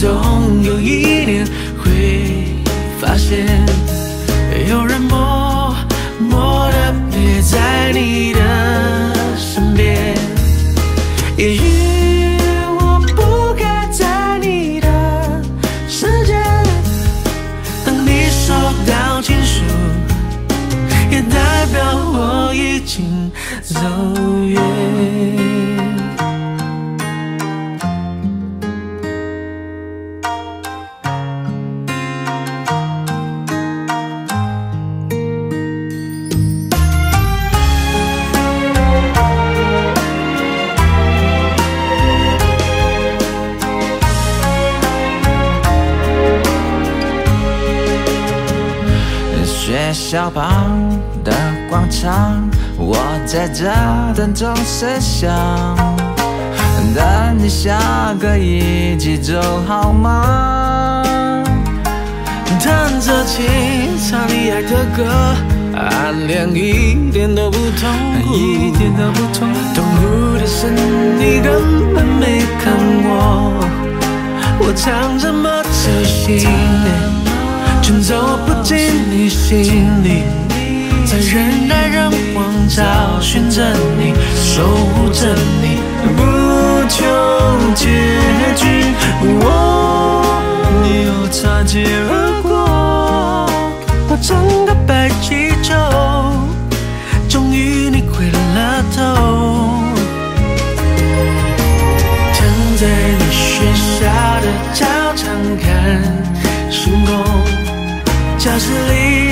总有一年会发现，想，等你下课一起走好吗？弹着琴，唱你爱的歌，暗恋一点都不痛苦，一点都不痛苦。痛苦的是你根本没看我，我唱这么仔细，却走不进你心里。在人来人往找寻着你，守护着你，不求结局。我，你又擦肩而过，我整个白气球，终于你回了头，站在你学校的操场看星空，教室里。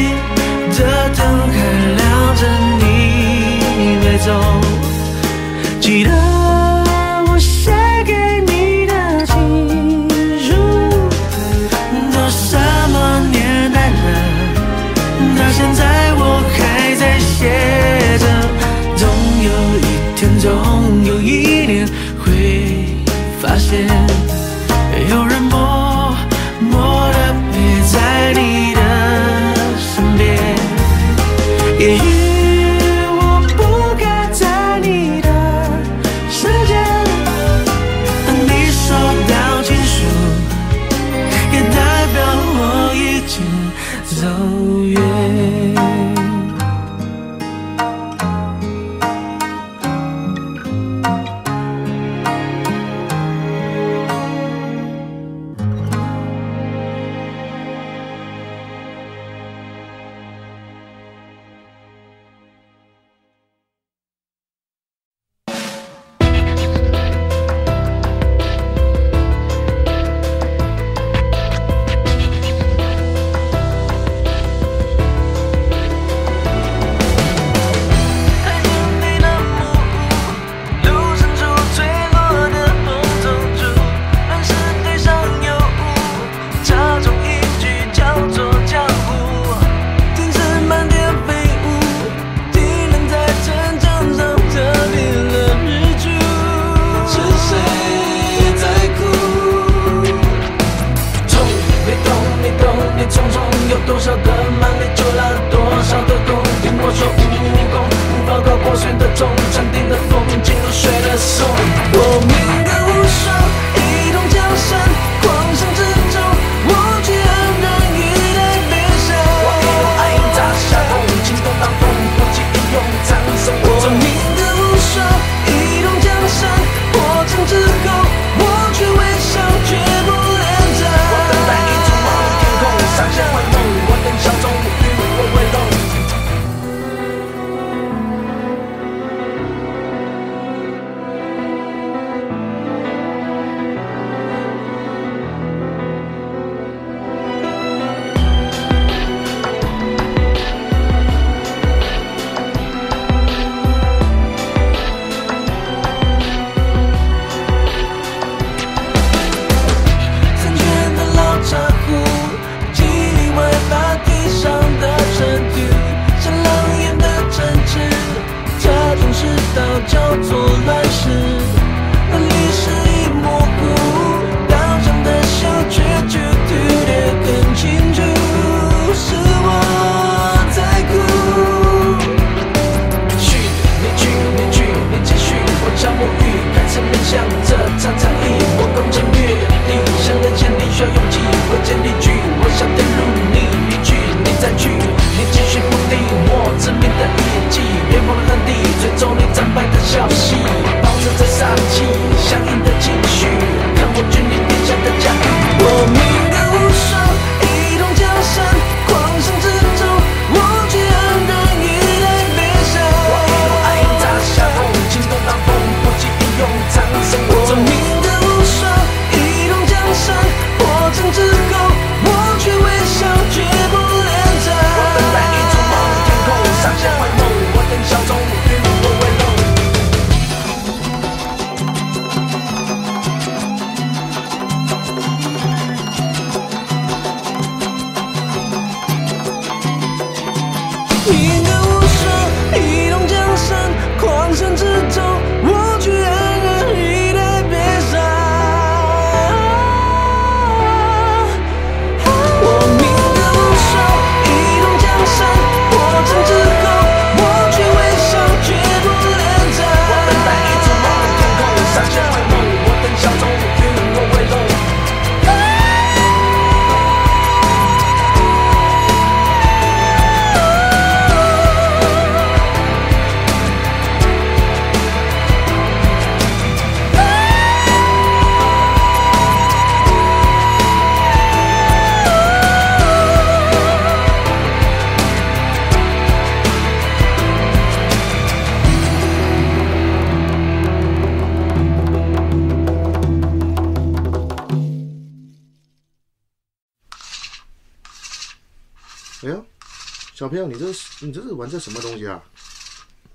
你这是，你这是玩这什么东西啊？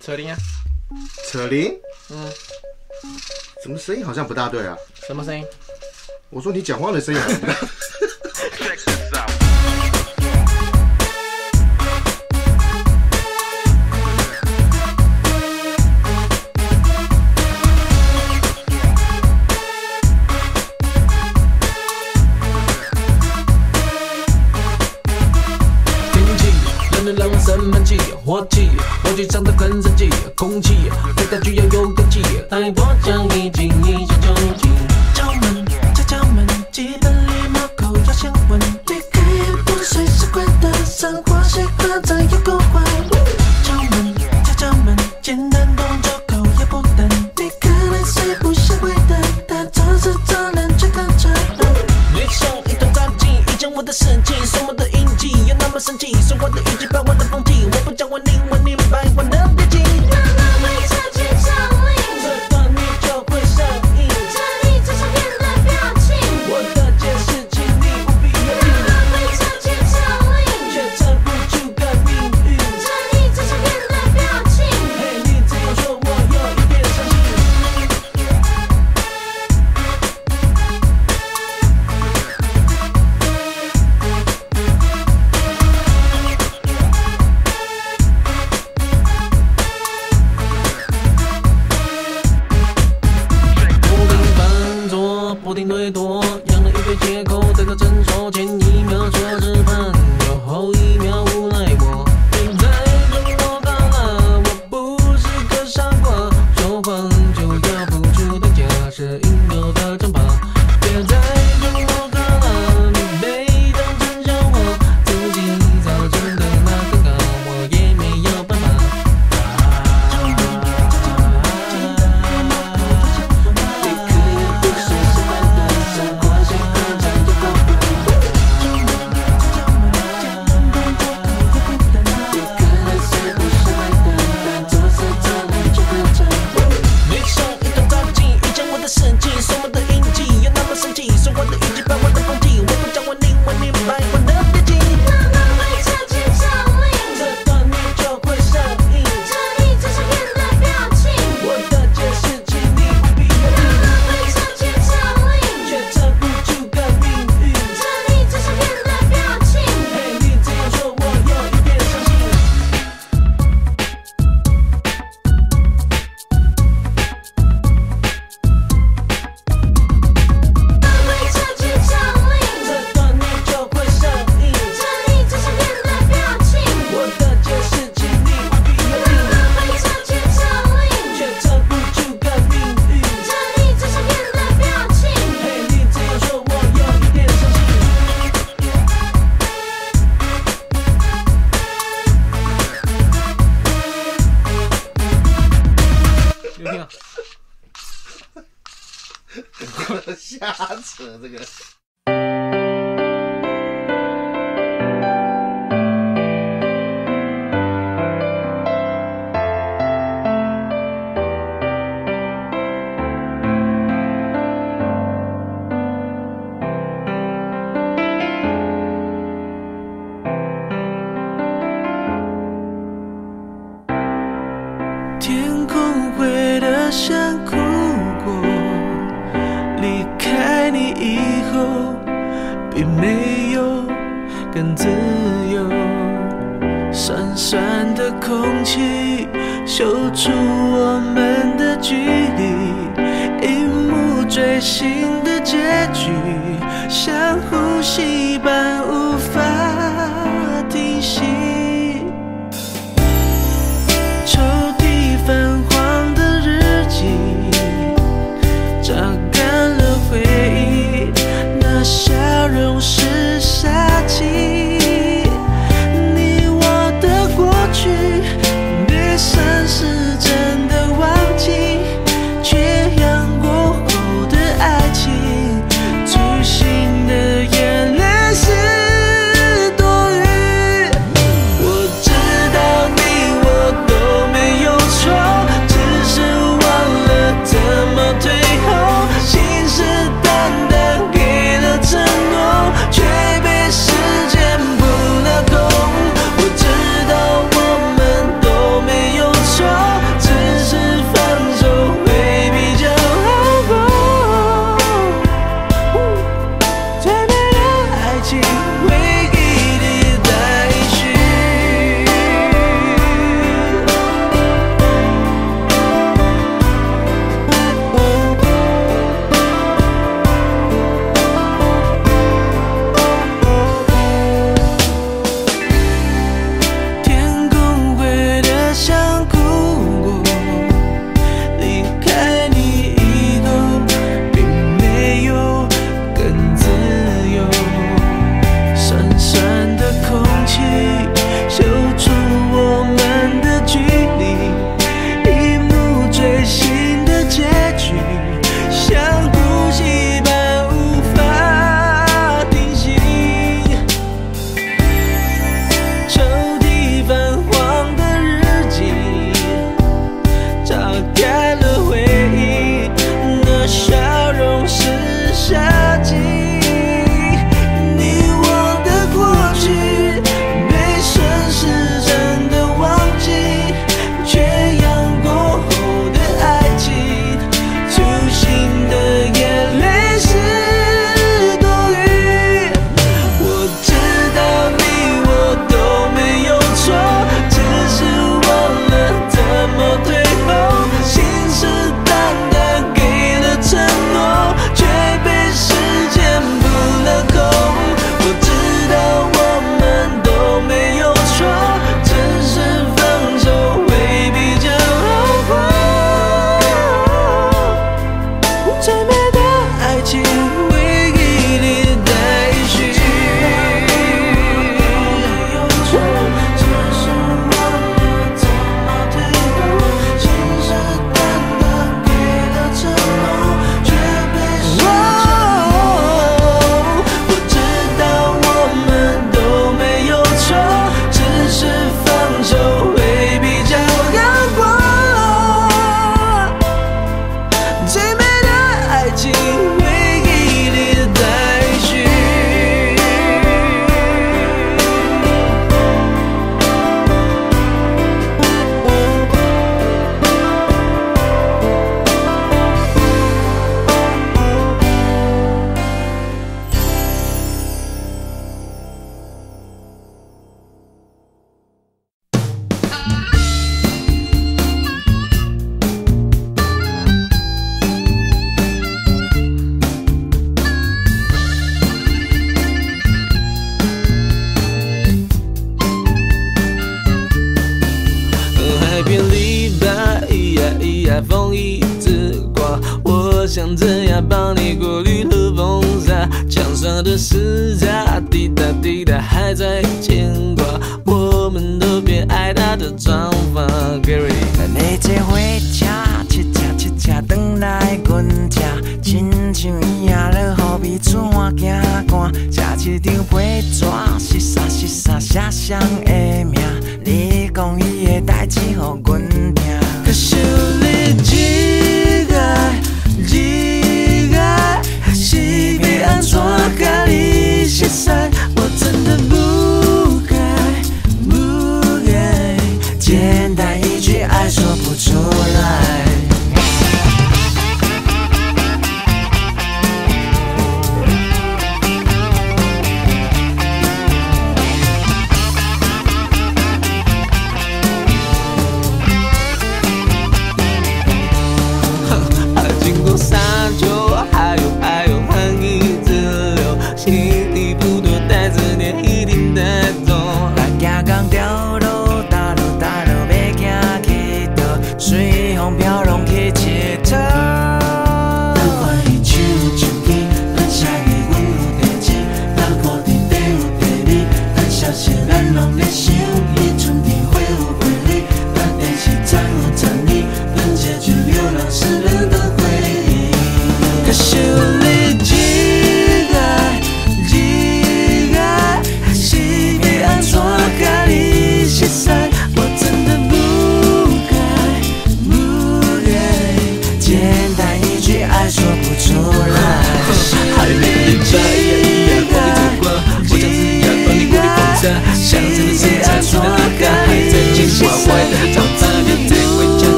扯铃啊？扯铃？嗯，怎么声音好像不大对啊？什么声音？我说你讲话的声音。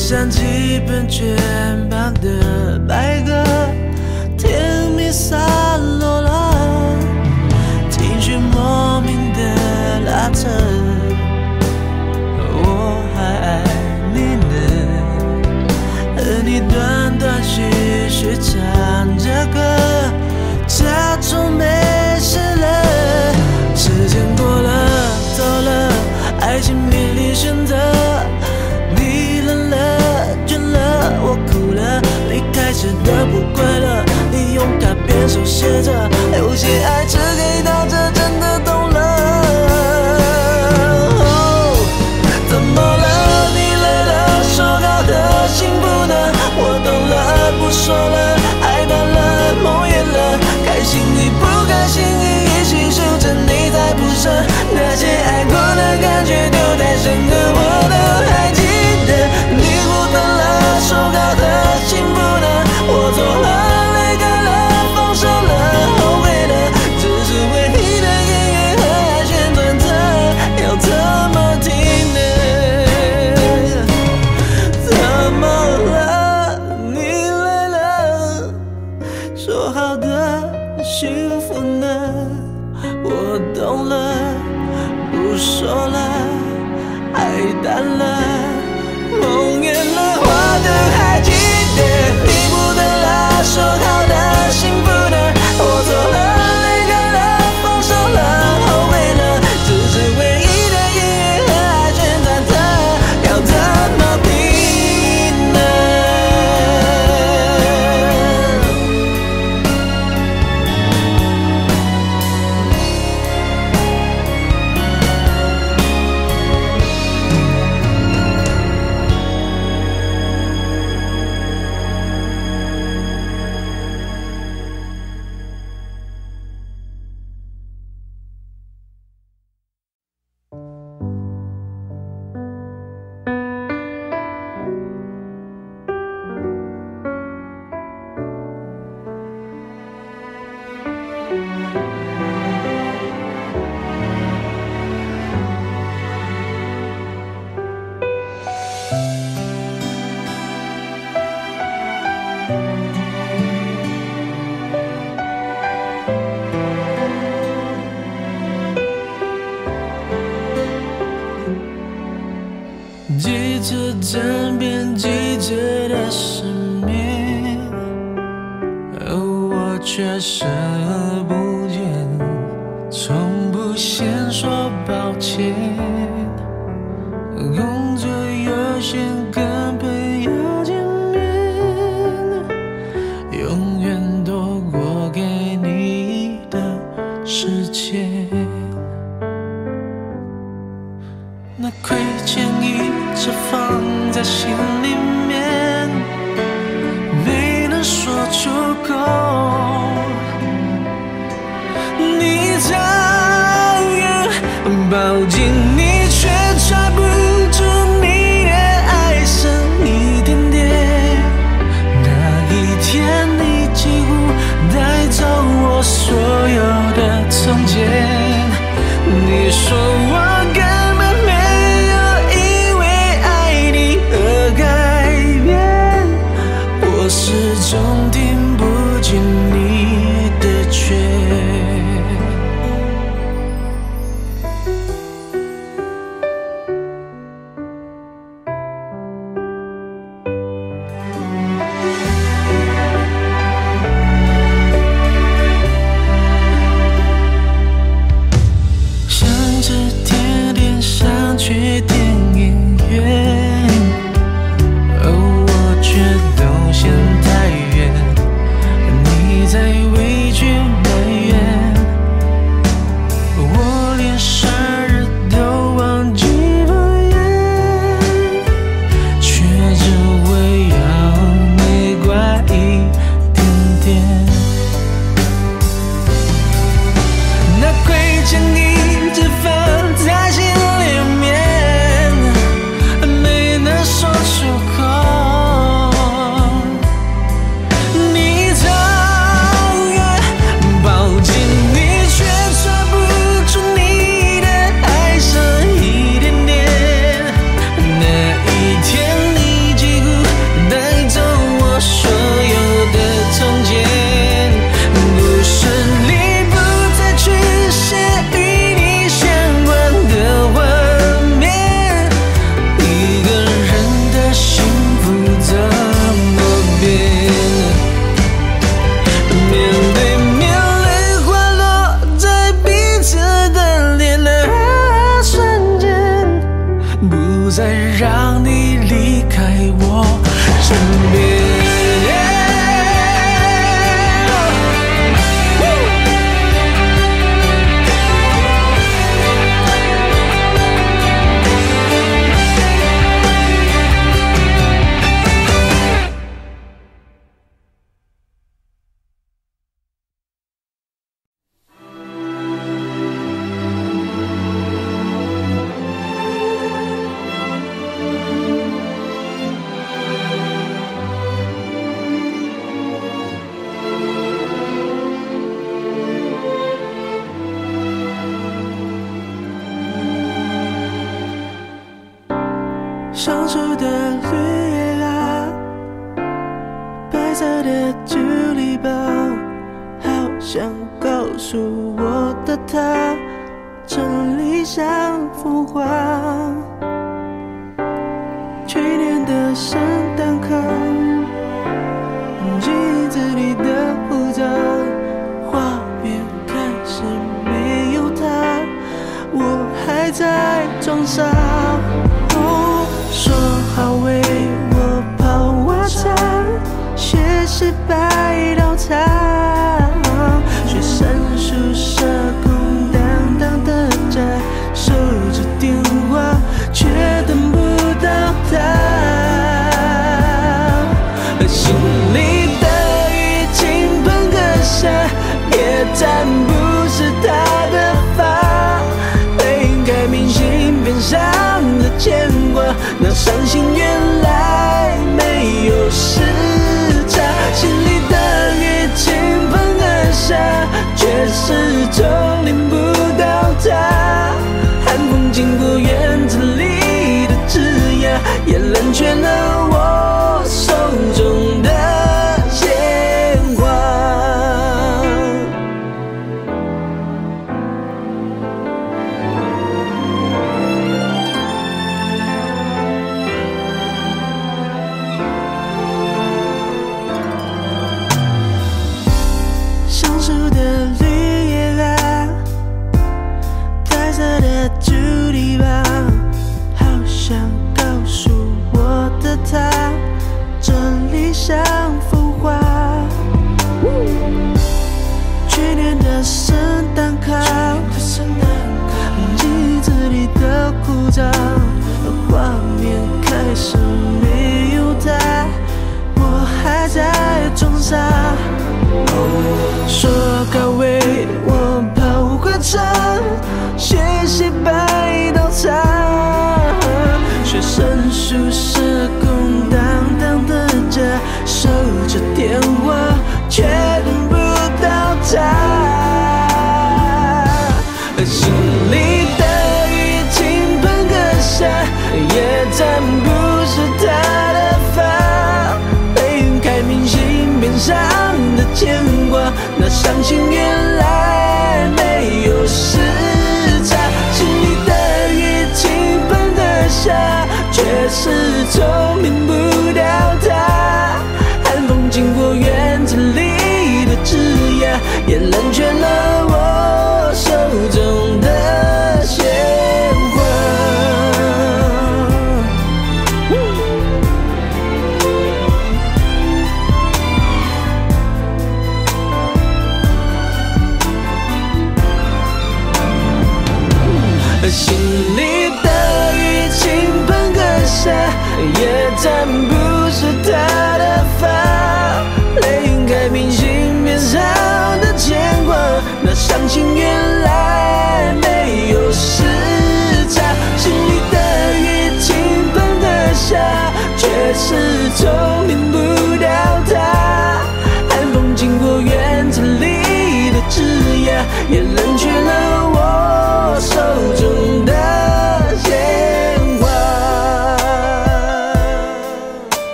像几本绝版的白鸽，甜蜜撒。快乐你用卡片手写着有些爱只给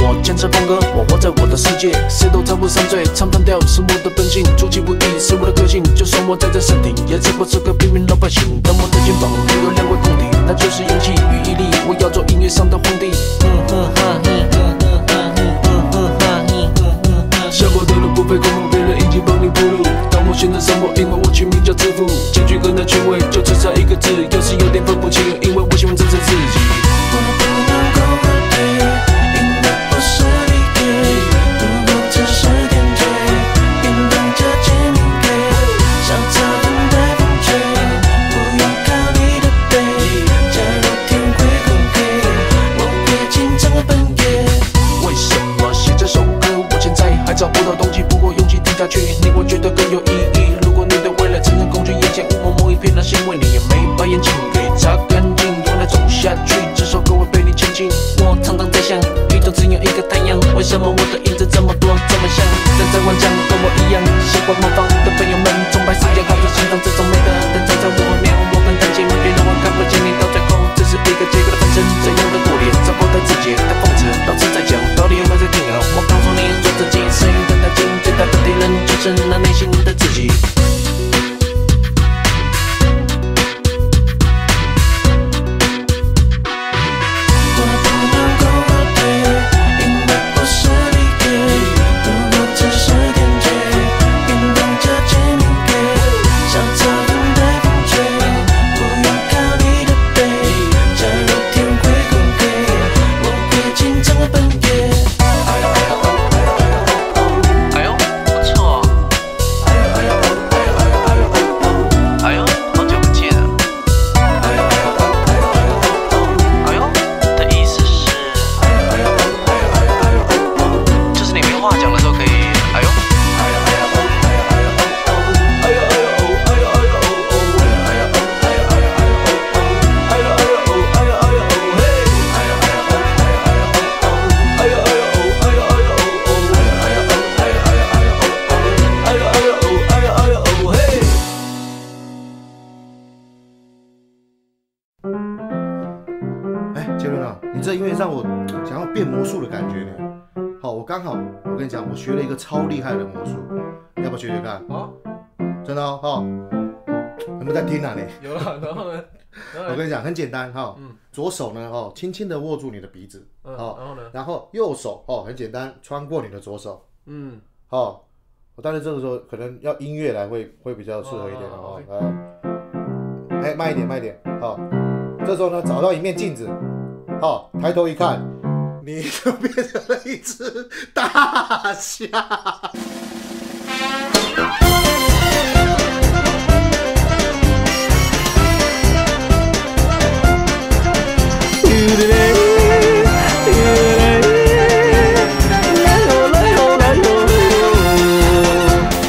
我坚持风格，我活在我的世界，谁都插不上嘴。唱反调是我的本性，出其不意是我的个性。就算我在山顶，也只不过是个平民老百姓。但我的肩膀又有两块空地，那就是勇气与毅力。我要做音乐上的皇帝。嗯哼哈嘿嗯哼哈嘿嗯哼哈嘿嗯哼哈嘿下坡的路不费功夫，别人已经帮你铺路。当我选择生活，因为我取名叫致富。结局跟那权威就只差一个字，有时有点分不清，因为我喜欢真正自己。我不能够核对，找不到动机，不过勇气听下去，你会觉得更有意义。如果你对未来成人恐惧，眼前雾蒙蒙一片，那是因为你也没把眼睛给擦干净，用来走下去。这首歌会陪你前进。我常常在想，只有一个太阳，为什么我的影子这么多，这么像？站在幻想，跟我一样，喜欢模仿的朋友们，崇拜世界，靠着心脏这种美德。但站在我后面，我很担心，别让我看不见你，到最后只是一个结果的本身，这样的过脸，找不到自己的讽刺。老师在讲，到底有没有在听啊？我告诉你，做自己，声音更大劲，最大的敌人就是那内心的自己。学了一个超厉害的魔术，你要不要学学看？啊，真的哦，哦，没们在听堂里。有了，然后呢？我跟你讲，很简单哦，左手呢哦，轻轻的握住你的鼻子哦，然后呢？然后右手哦，很简单，穿过你的左手。嗯，哦，但是这个时候可能要音乐来会会比较适合一点哦。啊，哎，慢一点慢一点哦，这时候呢，找到一面镜子哦，抬头一看。你就变成了一只大象。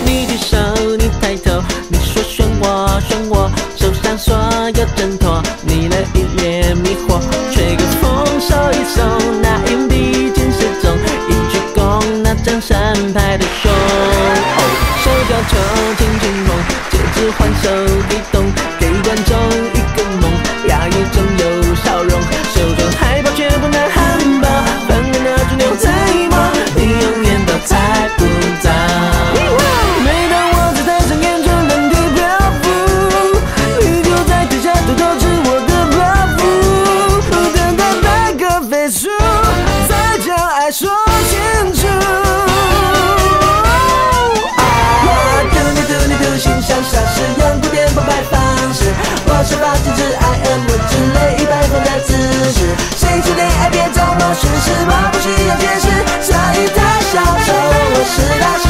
你举手，你抬头，你说选我，选我，手上所有挣脱，你的一脸迷惑。三排的车。我学习，妈不需要解释，所一代小丑，我是大师。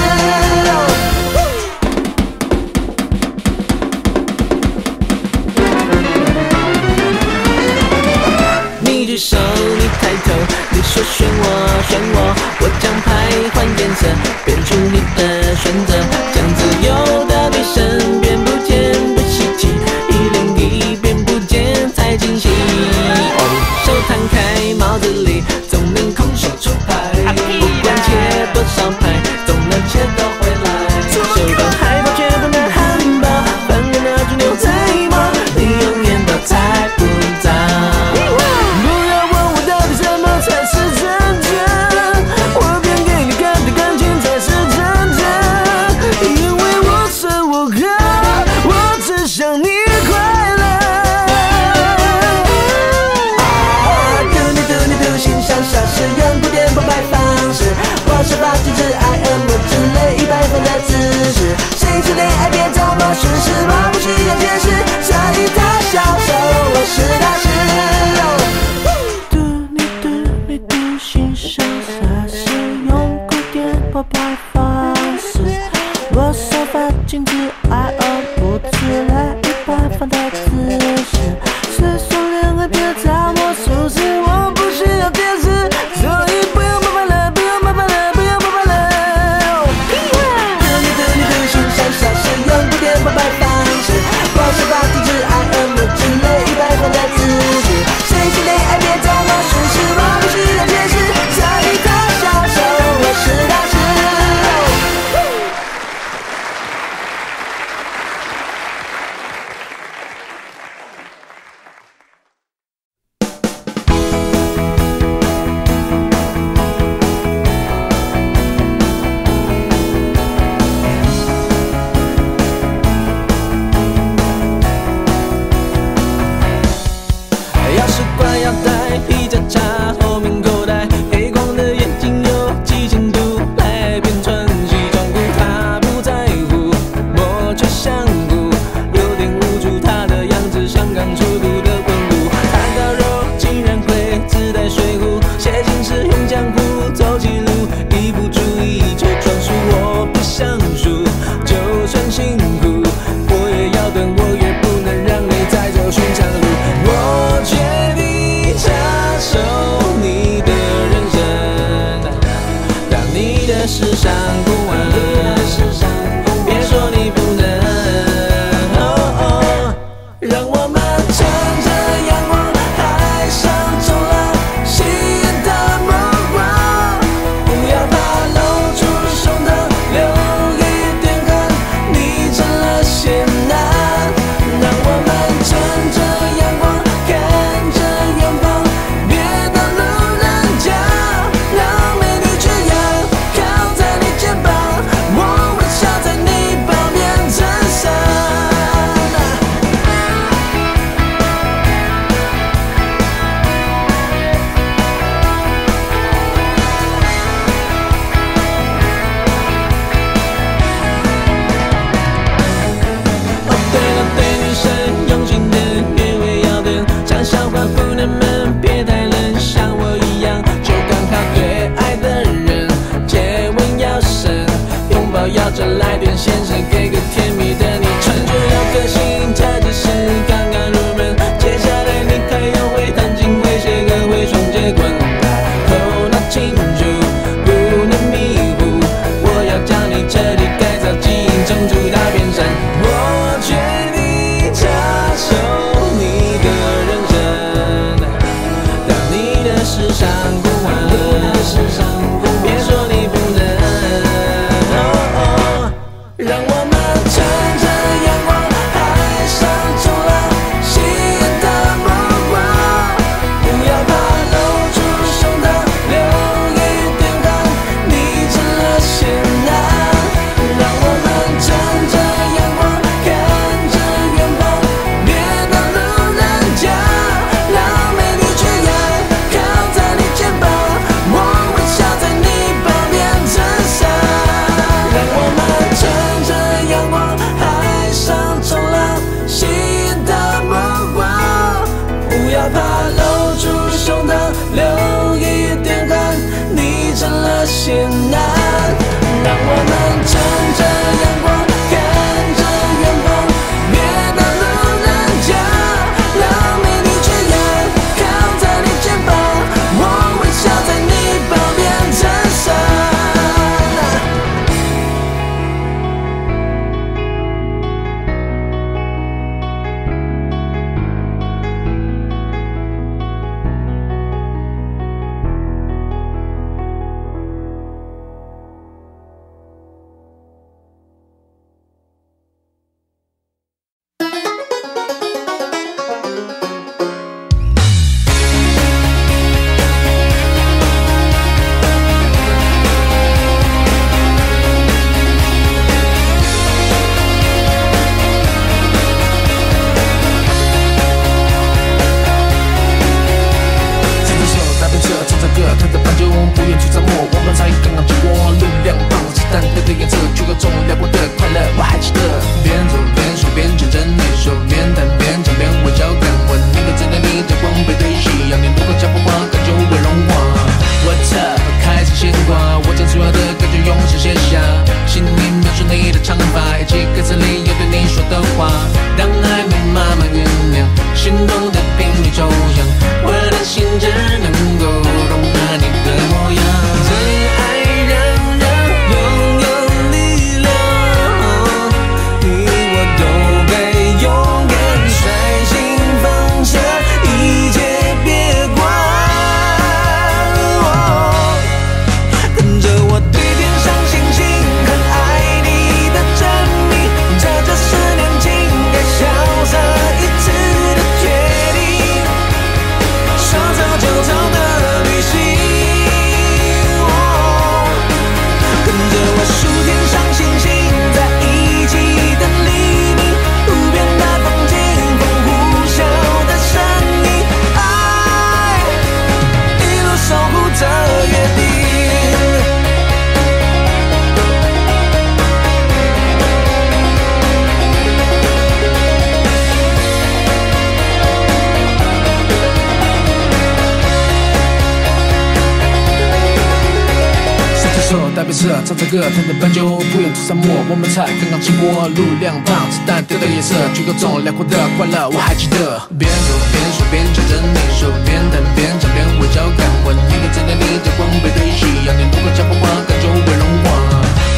边唱着歌，弹着斑鸠，不远处沙漠，我们才刚刚经过，路两旁子单调的颜色，却有种辽阔的快乐，我还记得。边走边说边唱着你，说边弹边唱边微笑，看我一路在等你的光被堆夕阳，你不过蔷薇花梗就会融化。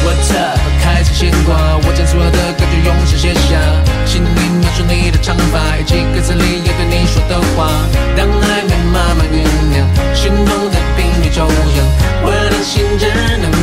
What up 开始牵挂，我将所有的感觉用心写下，心里描述你的长发，以及歌词里要对你说的话，当暧昧慢慢酝酿，心动在冰命抽象，我的心只能。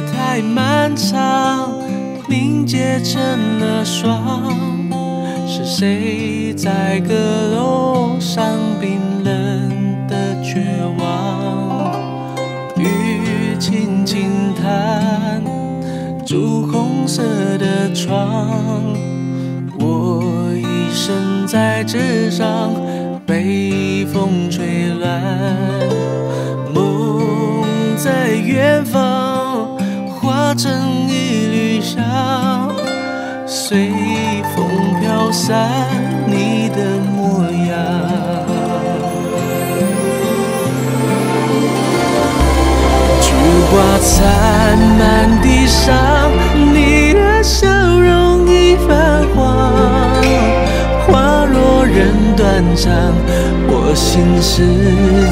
太漫长，凝结成了霜，是谁在阁楼上冰冷的绝望？雨轻轻弹，朱红色的窗，我一生在纸上被风吹乱，梦在远方化成一缕香，随风飘散你的模样。菊花残满地上，人断肠，我心事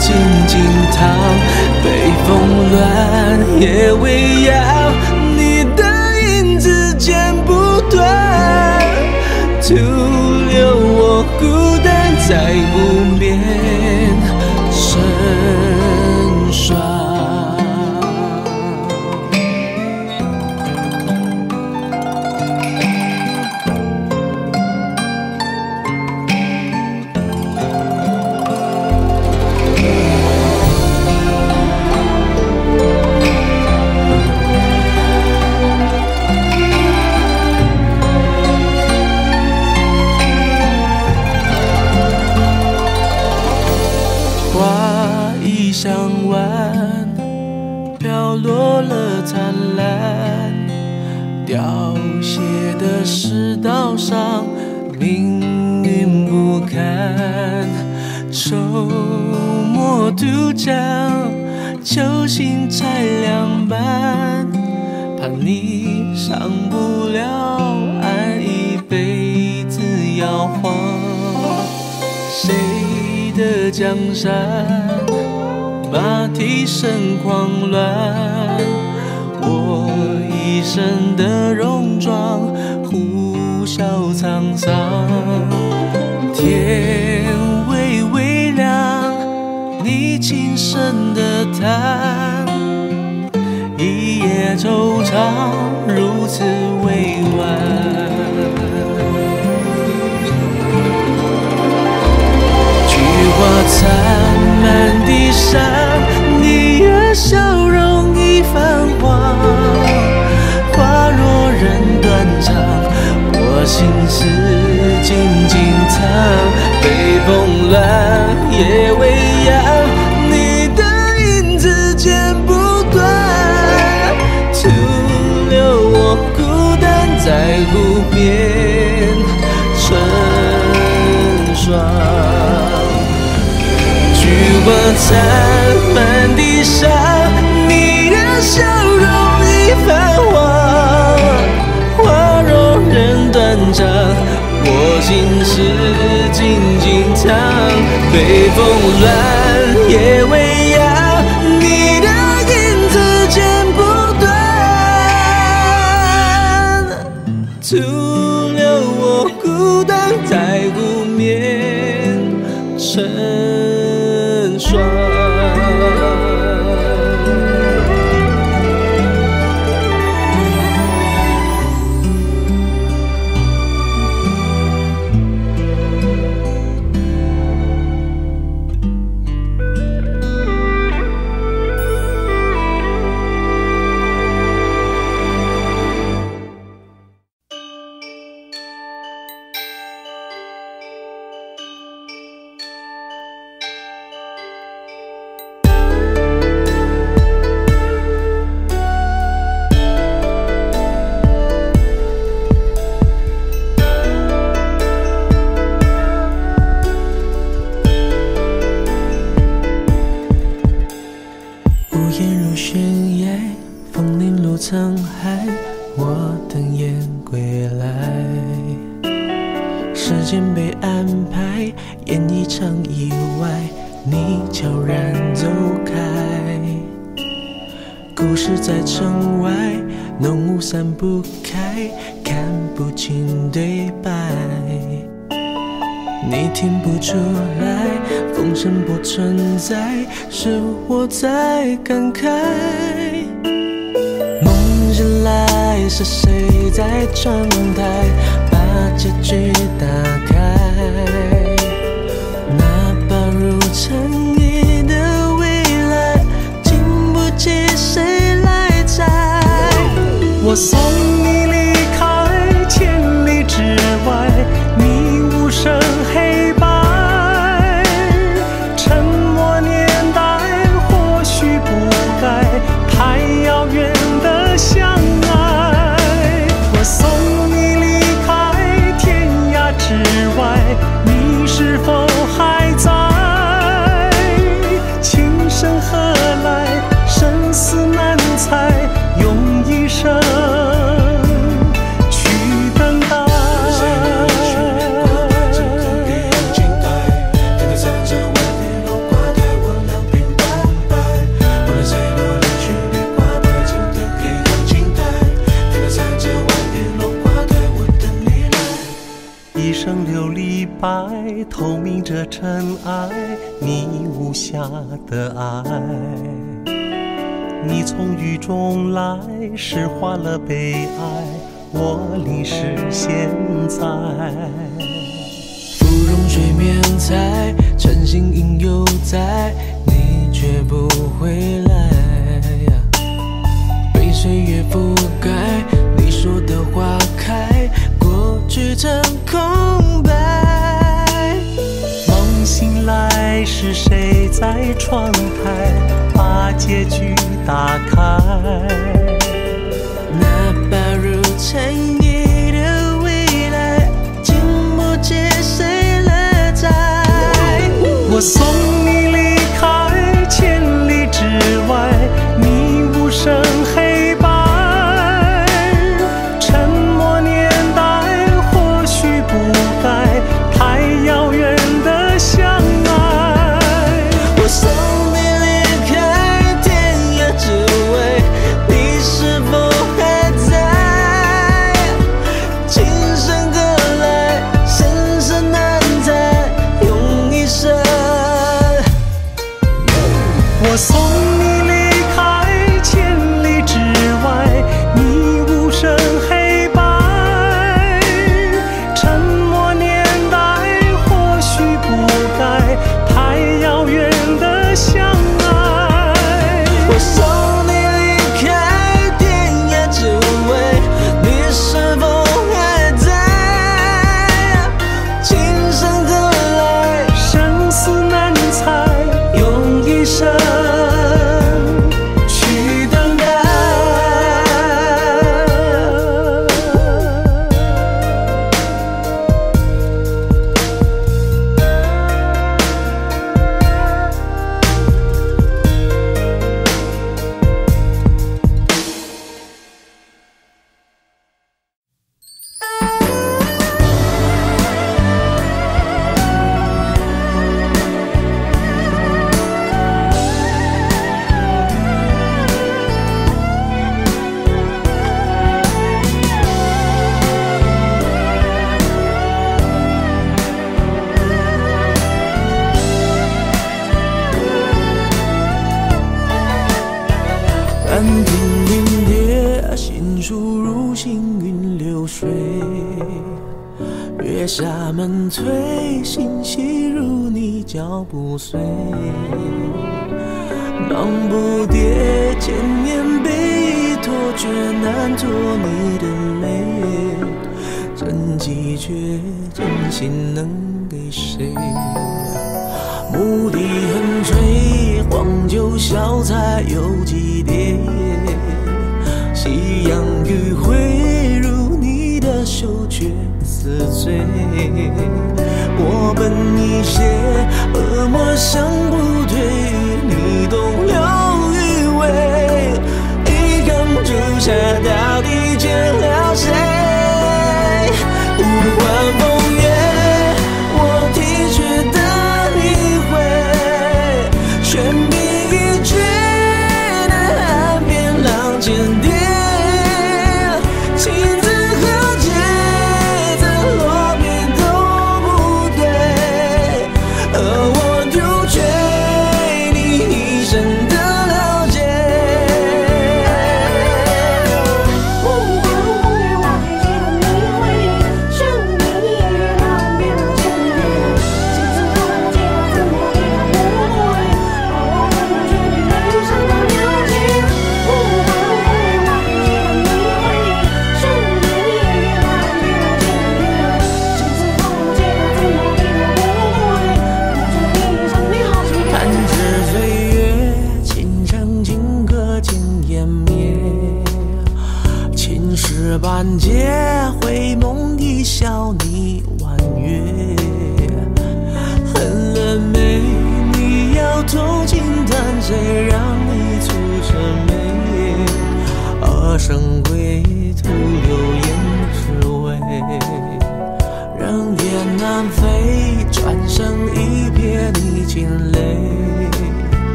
静静躺。北风乱，夜未央，你的影子剪不断，徒留我孤单在不眠墨渡江，球心拆两半，怕你上不了岸，一辈子摇晃。谁的江山，马蹄声狂乱。我一身的戎装，呼啸沧桑。叹，一夜惆怅，如此委婉。菊花残满地伤，你的笑容已泛黄。花落人断肠，我心事静静藏。北风乱，夜未残满地伤，你的笑容已泛黄，花容人断肠，我心事静静藏，北风乱，夜未我在感慨。梦醒来，是谁在唱爱。你从雨中来，诗化了悲哀，我淋湿现在。芙蓉水面采，晨星影犹在，你却不回来。被岁月覆盖，你说的花开，过去成空白。梦醒来，是谁在窗台把结局打开？那把如尘埃的未来，经不起谁来摘。我送你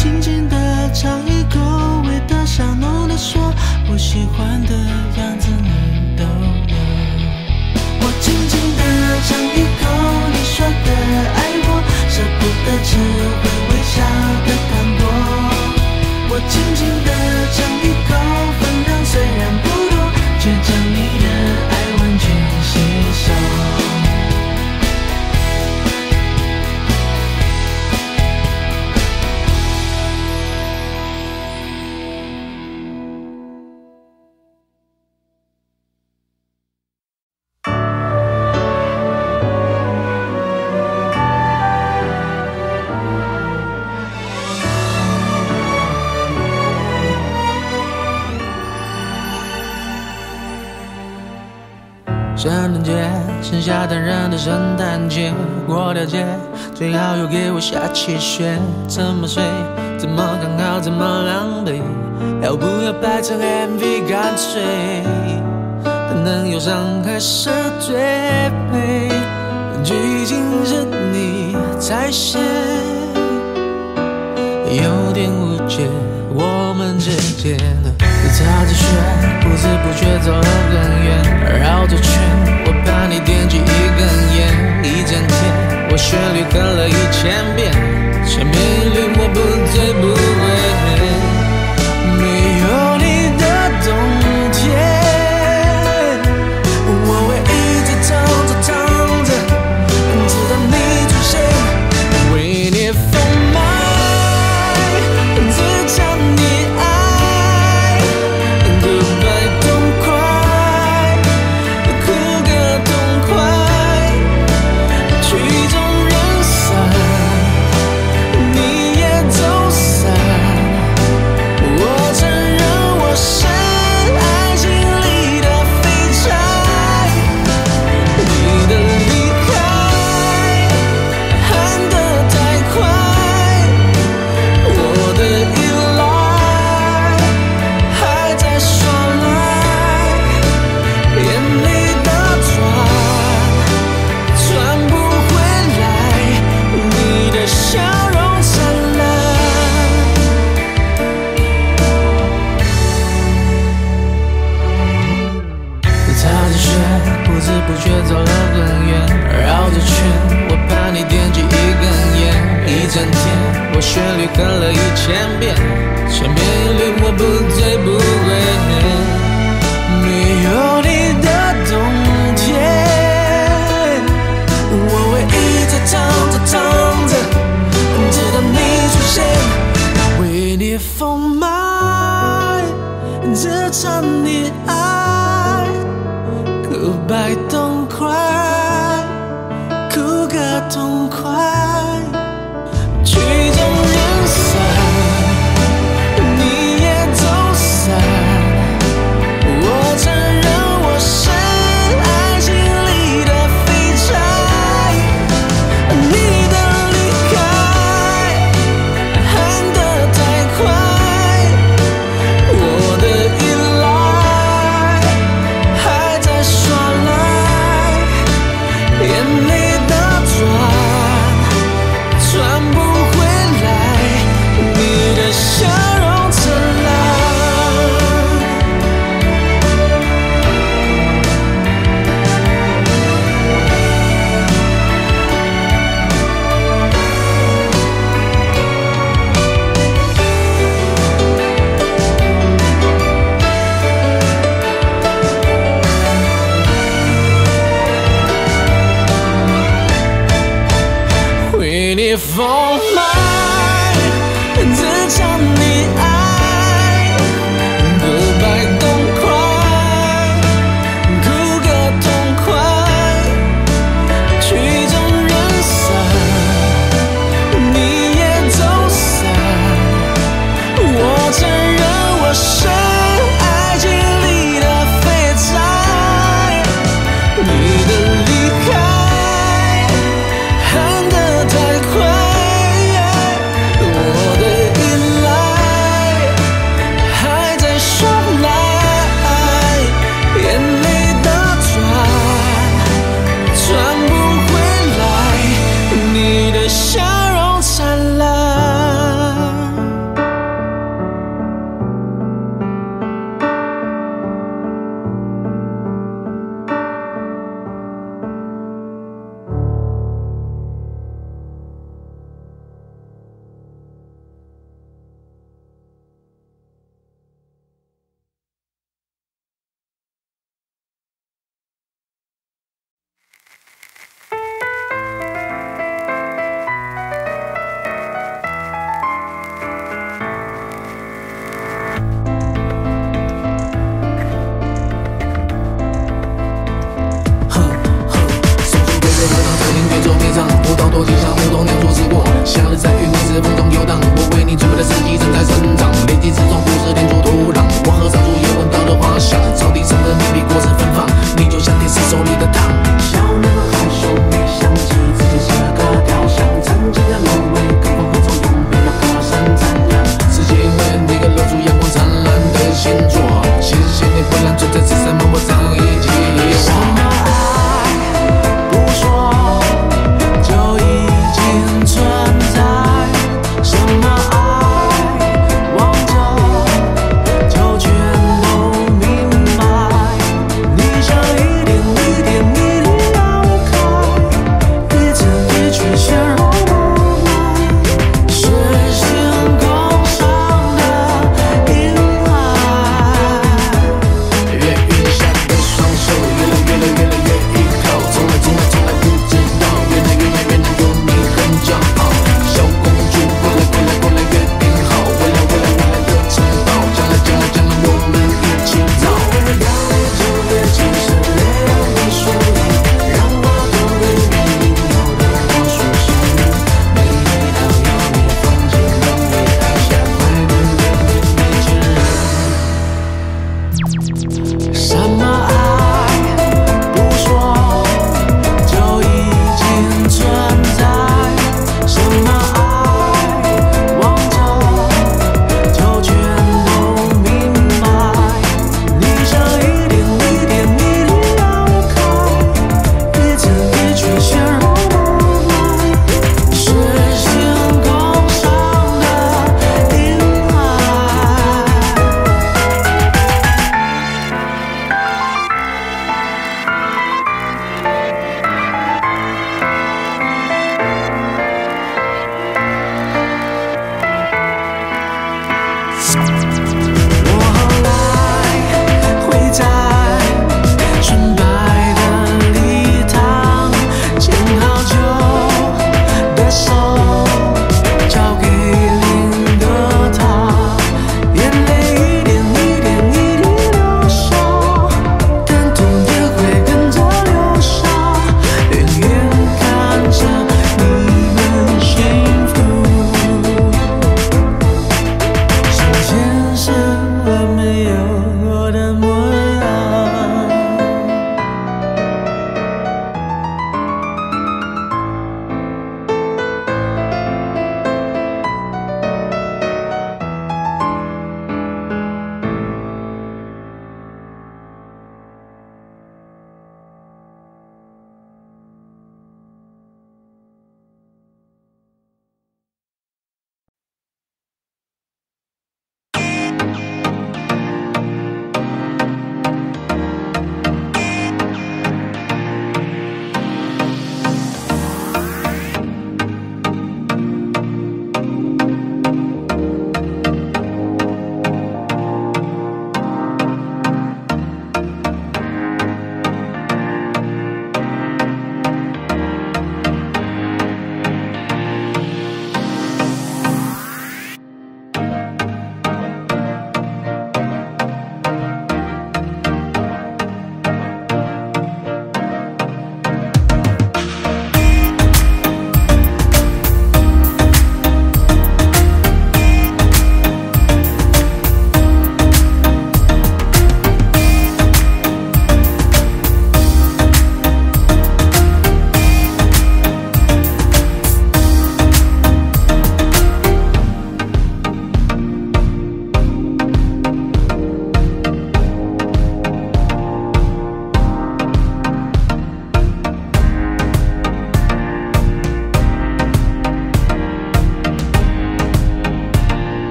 轻轻地尝一口味道香浓的说我喜欢的样子你都有我轻轻地尝一口你说的爱我舍不得吃会微笑的糖果我轻轻地尝下单人的圣诞节，我条街，最好又给我下起雪。怎么睡？怎么刚好？怎么狼狈？要不要拍成 MV 干脆？可能忧伤还是最美，剧情是你在写，有点误解我们之间踏。擦着雪，不知不觉走了更远，绕着圈。怕你点击一根烟一整天。我旋律哼了一千遍千遍一律我不醉不